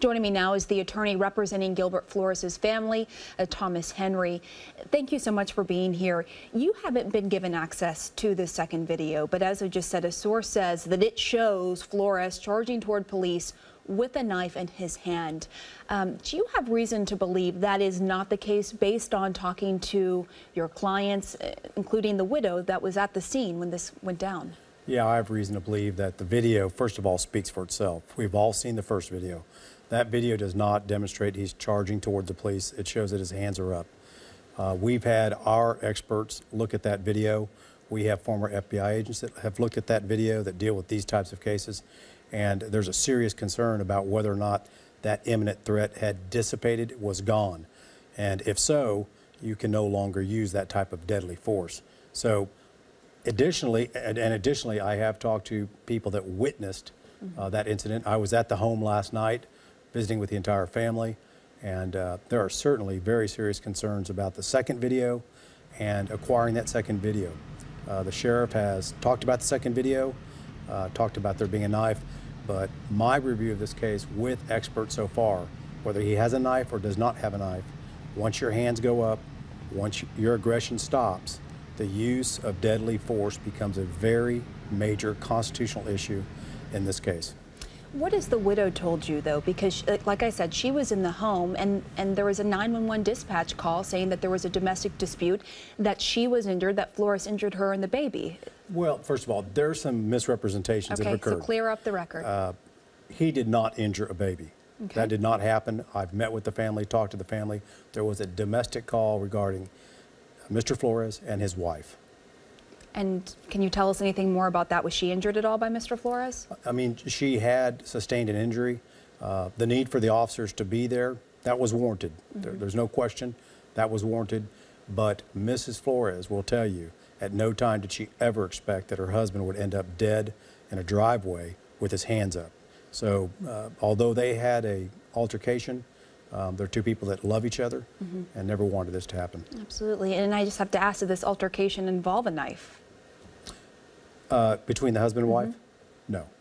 Joining me now is the attorney representing Gilbert Flores' family, uh, Thomas Henry. Thank you so much for being here. You haven't been given access to the second video, but as I just said, a source says that it shows Flores charging toward police with a knife in his hand. Um, do you have reason to believe that is not the case based on talking to your clients, uh, including the widow that was at the scene when this went down? Yeah, I have reason to believe that the video, first of all, speaks for itself. We've all seen the first video. That video does not demonstrate he's charging towards the police. It shows that his hands are up. Uh, we've had our experts look at that video. We have former FBI agents that have looked at that video that deal with these types of cases. And there's a serious concern about whether or not that imminent threat had dissipated, was gone. And if so, you can no longer use that type of deadly force. So additionally, and, and additionally, I have talked to people that witnessed uh, that incident. I was at the home last night visiting with the entire family. And uh, there are certainly very serious concerns about the second video and acquiring that second video. Uh, the sheriff has talked about the second video, uh, talked about there being a knife, but my review of this case with experts so far, whether he has a knife or does not have a knife, once your hands go up, once your aggression stops, the use of deadly force becomes a very major constitutional issue in this case. What has the widow told you, though? Because, like I said, she was in the home, and, and there was a 911 dispatch call saying that there was a domestic dispute, that she was injured, that Flores injured her and the baby. Well, first of all, there are some misrepresentations okay, that have occurred. so clear up the record. Uh, he did not injure a baby. Okay. That did not happen. I've met with the family, talked to the family. There was a domestic call regarding Mr. Flores and his wife. And can you tell us anything more about that? Was she injured at all by Mr. Flores? I mean, she had sustained an injury. Uh, the need for the officers to be there, that was warranted. Mm -hmm. there, there's no question that was warranted. But Mrs. Flores will tell you, at no time did she ever expect that her husband would end up dead in a driveway with his hands up. So uh, although they had a altercation, um, they're two people that love each other mm -hmm. and never wanted this to happen. Absolutely. And I just have to ask, did this altercation involve a knife? Uh, between the husband and wife? Mm -hmm. No.